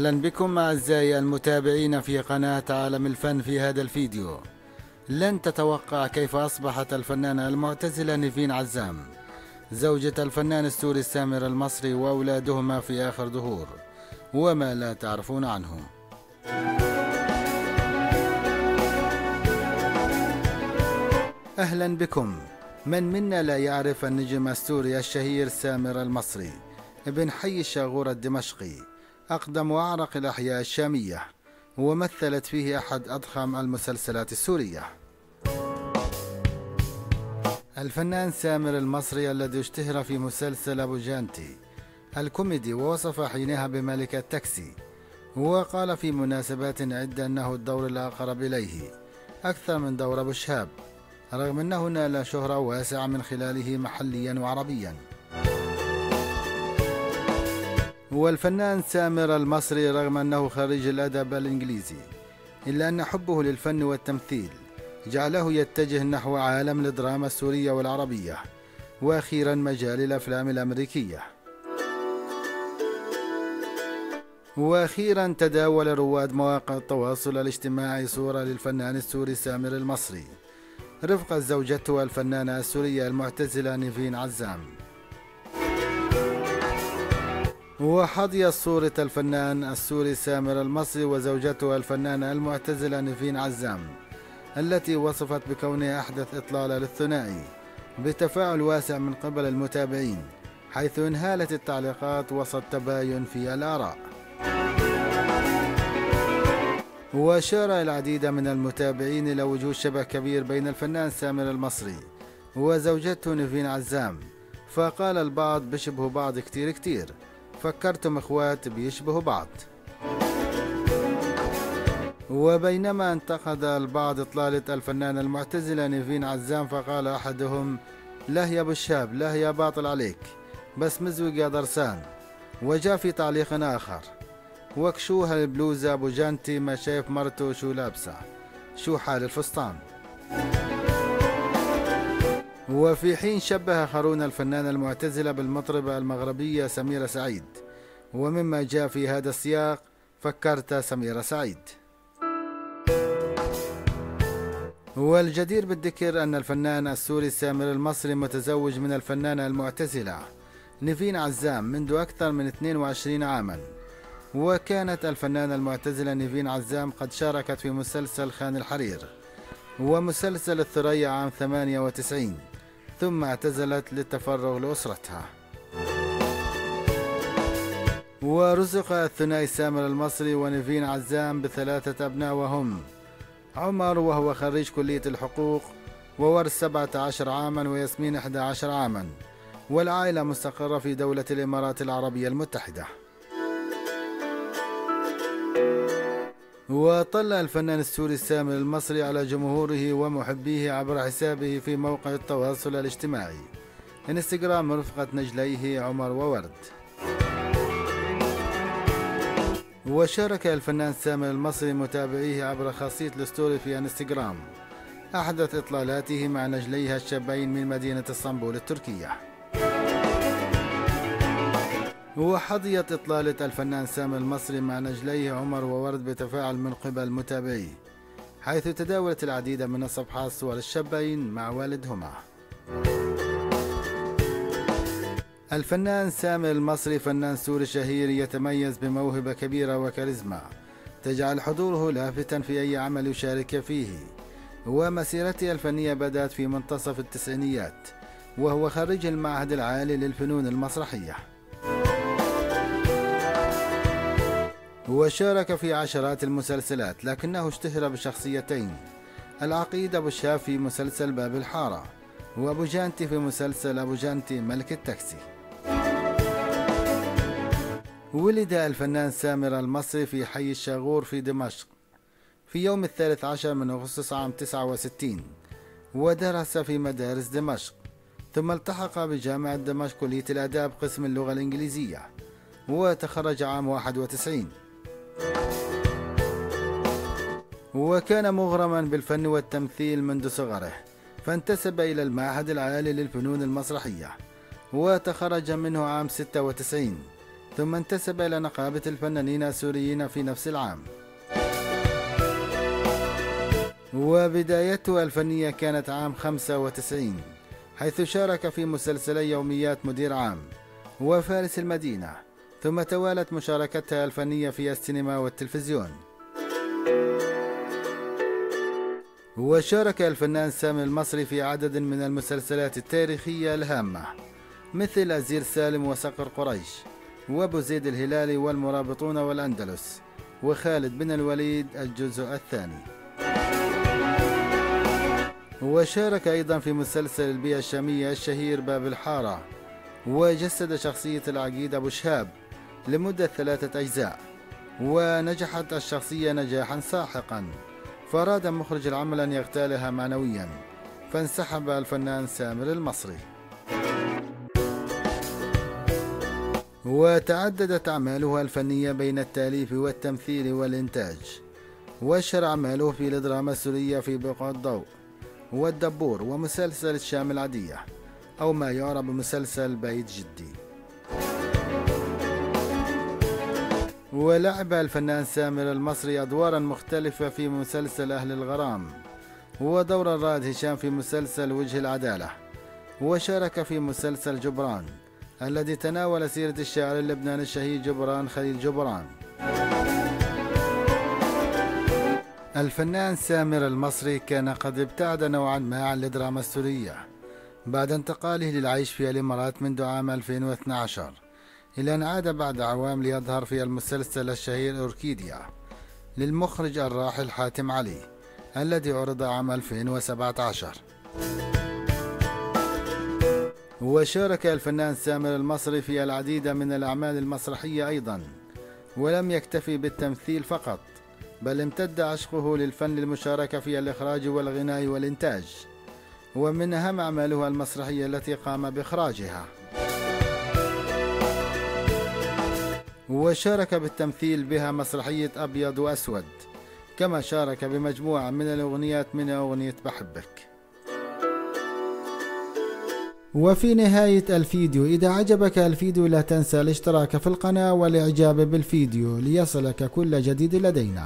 أهلا بكم أعزائي المتابعين في قناة عالم الفن في هذا الفيديو. لن تتوقع كيف أصبحت الفنانة المعتزلة نيفين عزام. زوجة الفنان السوري السامر المصري وأولادهما في آخر ظهور. وما لا تعرفون عنه. أهلا بكم. من منا لا يعرف النجم السوري الشهير سامر المصري ابن حي الشاغور الدمشقي؟ أقدم وأعرق الأحياء الشامية ومثلت فيه أحد أضخم المسلسلات السورية. الفنان سامر المصري الذي اشتهر في مسلسل أبو جانتي الكوميدي ووصف حينها بملك التاكسي وقال في مناسبات عدة أنه الدور الأقرب إليه أكثر من دور أبو شهاب رغم أنه نال شهرة واسعة من خلاله محليا وعربيا. والفنان سامر المصري رغم أنه خريج الأدب الإنجليزي إلا أن حبه للفن والتمثيل جعله يتجه نحو عالم الدراما السورية والعربية وأخيرا مجال الأفلام الأمريكية. وأخيرا تداول رواد مواقع التواصل الاجتماعي صورة للفنان السوري سامر المصري رفقة زوجته الفنانة السورية المعتزلة نيفين عزام. وحظيت صورة الفنان السوري سامر المصري وزوجته الفنانة المعتزلة نيفين عزام التي وصفت بكونها أحدث إطلالة للثنائي بتفاعل واسع من قبل المتابعين حيث انهالت التعليقات وسط تباين في الآراء. وأشار العديد من المتابعين إلى وجود شبه كبير بين الفنان سامر المصري وزوجته نيفين عزام فقال البعض بيشبهوا بعض كتير كتير. فكرتم إخوات بيشبهوا بعض. وبينما انتقد البعض إطلالة الفنان المعتزلة نيفين عزام فقال أحدهم له يا أبو الشاب له يا باطل عليك بس مزوق يا درسان. وجاء في تعليق آخر وكشوها البلوزة أبو جانتي ما شايف مرته شو لابسة شو حال الفستان؟ وفي حين شبه آخرون الفنانة المعتزلة بالمطربة المغربية سميرة سعيد. ومما جاء في هذا السياق فكرت سميرة سعيد. والجدير بالذكر أن الفنان السوري سامر المصري متزوج من الفنانة المعتزلة نيفين عزام منذ أكثر من 22 عاما. وكانت الفنانة المعتزلة نيفين عزام قد شاركت في مسلسل خان الحرير ومسلسل الثريا عام 98 ثم اعتزلت للتفرغ لأسرتها. ورزق الثنائي سامر المصري ونيفين عزام بثلاثة أبناء وهم. عمر وهو خريج كلية الحقوق وورث 17 عاما وياسمين 11 عاما. والعائلة مستقرة في دولة الإمارات العربية المتحدة. وطلع الفنان السوري السامر المصري على جمهوره ومحبيه عبر حسابه في موقع التواصل الاجتماعي. انستغرام رفقة نجليه عمر وورد. وشارك الفنان سامر المصري متابعيه عبر خاصية الستوري في انستغرام. أحدث إطلالاته مع نجليها الشابين من مدينة إسطنبول التركية. وحظيت إطلالة الفنان سامر المصري مع نجليه عمر وورد بتفاعل من قبل متابعيه حيث تداولت العديد من الصفحات صور الشابين مع والدهما. الفنان سامر المصري فنان سوري شهير يتميز بموهبة كبيرة وكاريزما تجعل حضوره لافتا في أي عمل يشارك فيه. ومسيرته الفنية بدأت في منتصف التسعينيات وهو خريج المعهد العالي للفنون المسرحية. وشارك في عشرات المسلسلات لكنه اشتهر بشخصيتين العقيد أبو الشاف في مسلسل باب الحارة وأبو جانتي في مسلسل أبو جانتي ملك التاكسي. ولد الفنان سامر المصري في حي الشاغور في دمشق في يوم الثالث عشر من أغسطس عام 69 ودرس في مدارس دمشق ثم التحق بجامعة دمشق كلية الآداب قسم اللغة الإنجليزية وتخرج عام 91 وكان مغرما بالفن والتمثيل منذ صغره فانتسب إلى المعهد العالي للفنون المسرحية وتخرج منه عام 96 ثم انتسب إلى نقابة الفنانين السوريين في نفس العام. وبدايته الفنية كانت عام 95 حيث شارك في مسلسلي يوميات مدير عام وفارس المدينة ثم توالت مشاركتها الفنية في السينما والتلفزيون. وشارك الفنان سامي المصري في عدد من المسلسلات التاريخية الهامة مثل أزير سالم وصقر قريش وأبو زيد الهلالي والمرابطون والأندلس وخالد بن الوليد الجزء الثاني. وشارك أيضا في مسلسل البيئة الشامية الشهير باب الحارة وجسد شخصية العقيد أبو شهاب لمدة ثلاثة أجزاء ونجحت الشخصية نجاحا ساحقا فأراد مخرج العمل أن يغتالها معنويا فانسحب الفنان سامر المصري. وتعددت أعماله الفنية بين التأليف والتمثيل والإنتاج وأشهر أعماله في الدراما السورية في بقع الضوء والدبور ومسلسل الشام العادية أو ما يعرف بمسلسل بيت جدي. ولعب الفنان سامر المصري أدوارا مختلفة في مسلسل أهل الغرام. ودور الرائد هشام في مسلسل وجه العدالة. وشارك في مسلسل جبران الذي تناول سيرة الشاعر اللبناني الشهيد جبران خليل جبران. الفنان سامر المصري كان قد ابتعد نوعا ما عن الدراما السورية بعد انتقاله للعيش في الإمارات منذ عام 2012 إلى أن عاد بعد عوام ليظهر في المسلسل الشهير أوركيديا للمخرج الراحل حاتم علي الذي عرض عام 2017 وشارك الفنان سامر المصري في العديد من الأعمال المسرحية أيضا ولم يكتفي بالتمثيل فقط بل امتد عشقه للفن المشاركة في الإخراج والغناء والإنتاج ومن أهم أعماله المسرحية التي قام بإخراجها. وشارك بالتمثيل بها مسرحية أبيض وأسود كما شارك بمجموعة من الأغنيات من أغنية بحبك. وفي نهاية الفيديو إذا عجبك الفيديو لا تنسى الاشتراك في القناة والإعجاب بالفيديو ليصلك كل جديد لدينا.